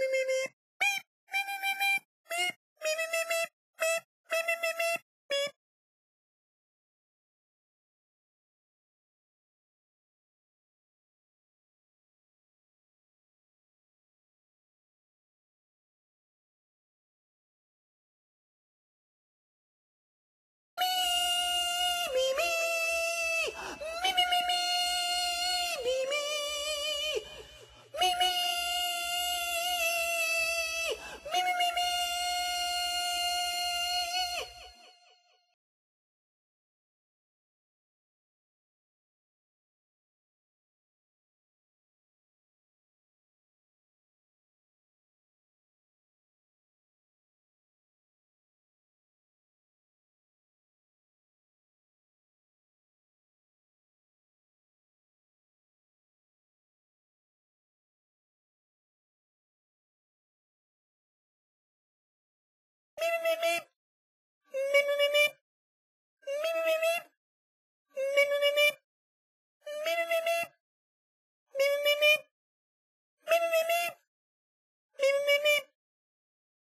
me, me, me. Beep, beep, beep.